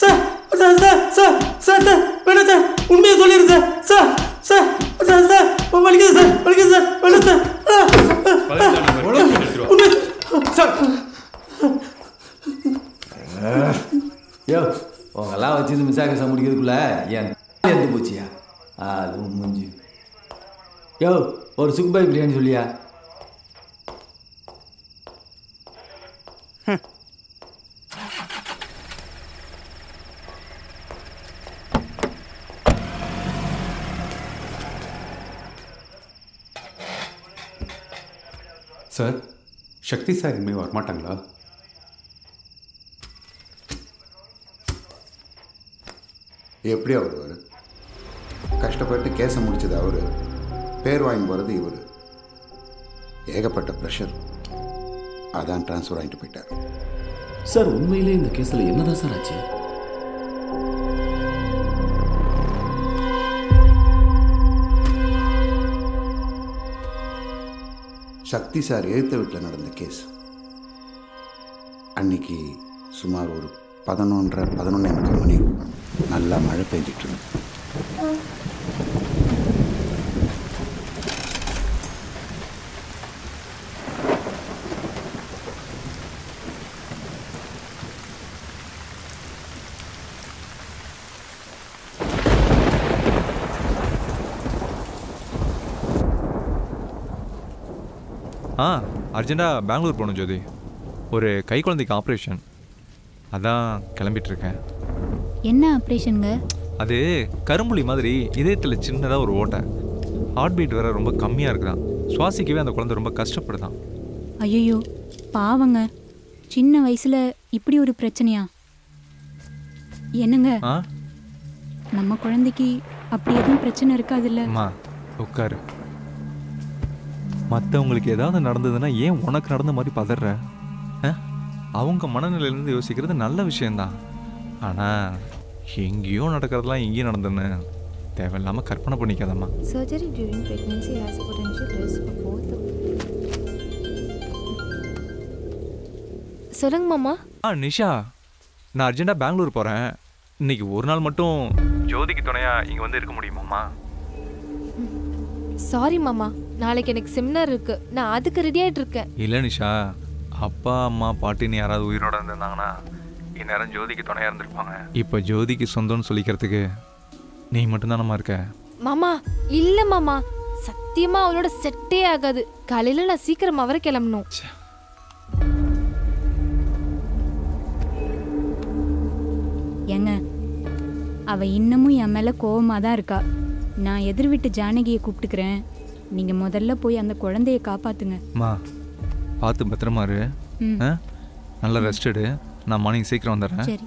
Sir sir sir sir sir sir வேணாம் sir உண்மையை சொல்லிடு sir sir sir sir sir வலிக்குது சார் வலிக்குது சார் வேணாம் சார் உண்மை சார். யோ உங்கெல்லாம் வச்சு மிசாக முடிக்கிறதுக்குள்ள என் இருந்து போச்சியா? அது முடிஞ்சு யோ ஒரு சுக்குபாய் பிரியாணி சொல்லியா? சார் சக்தி சார் இனிமேல் வரமாட்டாங்களா? எப்படி வருவார் கஷ்டப்பட்டு கேஸை முடிச்சது அவர். பேர் வாங்கி போகிறது இவர். ஏகப்பட்ட ப்ரெஷர் அதான் ட்ரான்ஸ்ஃபர் வாங்கிட்டு போயிட்டார். சார் உண்மையிலே இந்த கேஸில் என்னதான் சார் ஆச்சு? சக்தி சார் எழுத்த வீட்டில் நடந்த கேஸ். அன்னைக்கு சுமார் ஒரு பதினொன்றரை பதினொன்றே முக்கால் மணி நல்லா மழை பெஞ்சிட்டு ஆ அர்ஜென்ட்டாக பெங்களூர் போகணும் ஜோதி. ஒரு கை குழந்தைக்கு ஆப்ரேஷன் அதான் கிளம்பிட்டு இருக்கேன் என்ன ஆப்ரேஷனுங்க அது கரும்புலி மாதிரி இதயத்தில் சின்னதாக ஒரு ஓட்டை. ஹார்ட் பீட் வேற ரொம்ப கம்மியாக இருக்குதான். சுவாசிக்கவே அந்த குழந்தை ரொம்ப கஷ்டப்படுதான். ஐயோ பாவங்க. சின்ன வயசுல இப்படி ஒரு பிரச்சனையா? என்னங்க? நம்ம குழந்தைக்கு அப்படி எதுவும் பிரச்சனை இருக்காதுல்ல? அம்மா உட்காரு. மற்றவங்களுக்கு ஏதாவது நடந்ததுன்னா ஏன் உனக்கு நடந்த மாதிரி பதற? அவங்க மனநிலையிலேருந்து யோசிக்கிறது நல்ல விஷயந்தான் ஆனால் எங்கேயோ நடக்கிறதெல்லாம் எங்கேயும் நடந்துன்னு தேவையில்லாமல் கற்பனை பண்ணிக்காதம்மா. Potential risk for both the சொல்லுங்க மாமா. ஆ நிஷா நான் அர்ஜென்ட்டாக பெங்களூர் போகிறேன் இன்னைக்கு ஒரு நாள் மட்டும் ஜோதிக்கு துணையா இங்கே வந்து இருக்க முடியுமாம்மா? சாரி மாமா. நாளைக்கு எனக்கு செமினார் இருக்கு. நான் அதுக்கு ரெடி ஆயிட்டு இருக்கேன். இல்லை நிஷா அப்பா அம்மா பாட்டின்னு யாராவது உயிரோட இருந்திருந்தாங்கன்னா இந்நேரம் ஜோதிக்கு துணையாக இருந்திருப்பாங்க. இப்போ ஜோதிக்கு சொந்தம்னு சொல்லிக்கிறதுக்கு நீ மட்டும்தானம்மா இருக்க? மாமா இல்ல மாமா. சத்தியமா அவளோட செட்டே ஆகாது. காலையில நான் சீக்கிரமா வர கிளம்பணும். ஏங்க அவ இன்னமும் என் மேல கோவமா தான் இருக்கா. நான் எதிர் வீட்டு ஜானகியை கூப்பிட்டுக்கிறேன். நீங்க முதல்ல போய் அந்த குழந்தைய காப்பாத்துங்க. அம்மா பார்த்து பத்திரமா இரு. ம். நல்லா ரெஸ்ட் எடு. நான் மார்னிங் சீக்கிரம் வந்துடுறேன். சரி.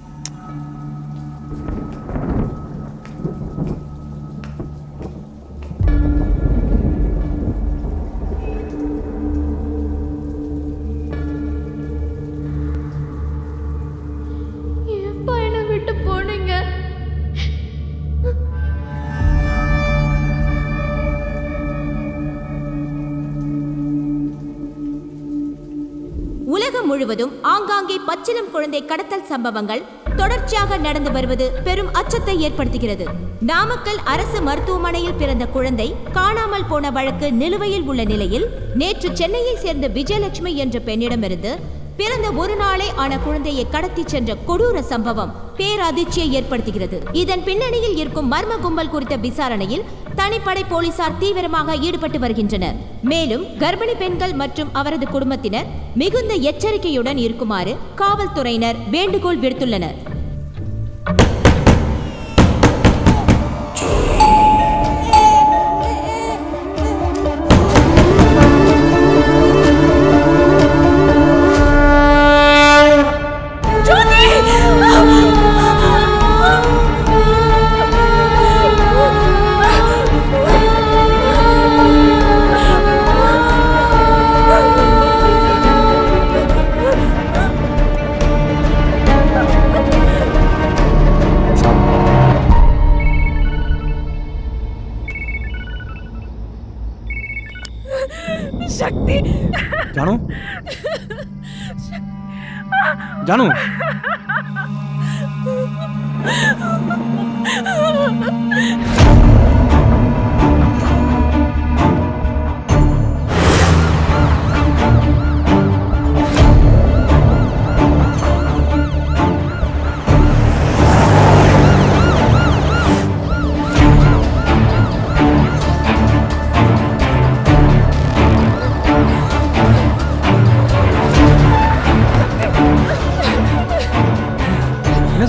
முழுவதும் ஆங்காங்கே பச்சிலம் குழந்தை கடத்தல் சம்பவங்கள் தொடர்ச்சியாக நடந்து வருவது பெரும் அச்சத்தை ஏற்படுத்துகிறது. நாமக்கல் அரசு மருத்துவமனையில் பிறந்த குழந்தை காணாமல் போன வழக்கு நிலுவையில் உள்ள நிலையில் நேற்று சென்னையை சேர்ந்த விஜயலட்சுமி என்ற பெண்ணிடமிருந்து பிறந்த ஒரு நாளே ஆன குழந்தையை கடத்தி சென்ற கொடூர சம்பவம் பேரதிர்ச்சியை ஏற்படுத்துகிறது. இதன் பின்னணியில் இருக்கும் மர்ம கும்பல் குறித்த விசாரணையில் தனிப்படை போலீசார் தீவிரமாக ஈடுபட்டு வருகின்றனர். மேலும் கர்ப்பிணி பெண்கள் மற்றும் அவரது குடும்பத்தினர் மிகுந்த எச்சரிக்கையுடன் இருக்குமாறு காவல்துறையினர் வேண்டுகோள் விடுத்துள்ளனர். જાણું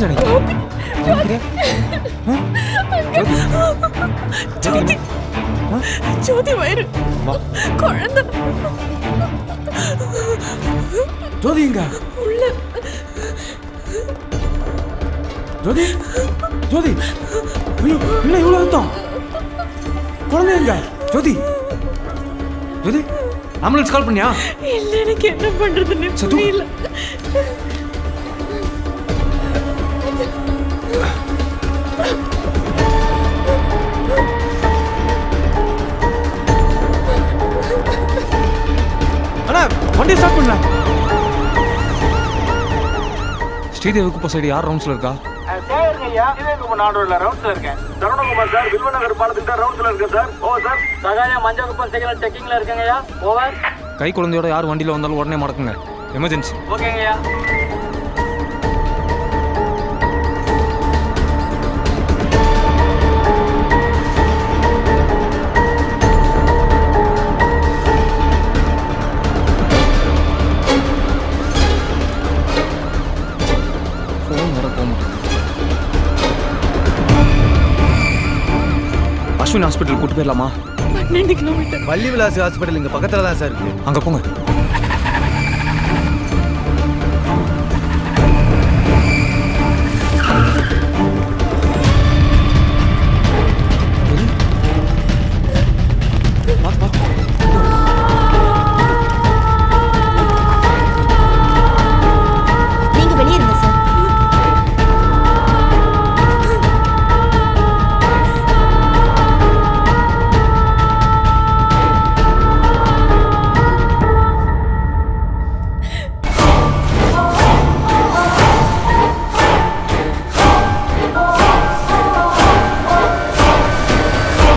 என்ன ஜானகி ஜோதி. ஜோதி. வயிறு. குழந்தை. ஜோதி எங்க? உள்ள. ஜோதி. ஜோதி. ஐயோ இல்லை இவ்வளோ அர்த்தம்? குழந்தை எங்க? ஜோதி. ஜோதி ஆம்புலன்ஸ் கால் பண்ணியா? இல்ல எனக்கு என்ன பண்றதுன்னு புரியல. அண்ணா ஓ சார் சகாயா மஞ்சள் குப்பம் செகண்ட் செக்கிங்ல இருக்கேங்கய்யா ஓவர் கை குழந்தையோட யார் வண்டியில் வந்தாலும் உடனே மடக்குங்க. எமர்ஜென்சி ஓகேங்கய்யா அஸ்வின் ஹாஸ்பிட்டல் கூட்டு போயிடலாமா? பன்னெண்டு கிலோமீட்டர் விலாஸ் ஹாஸ்பிட்டல் இங்கே பக்கத்தில் தான் சார் இருக்கு. அங்கே போங்க.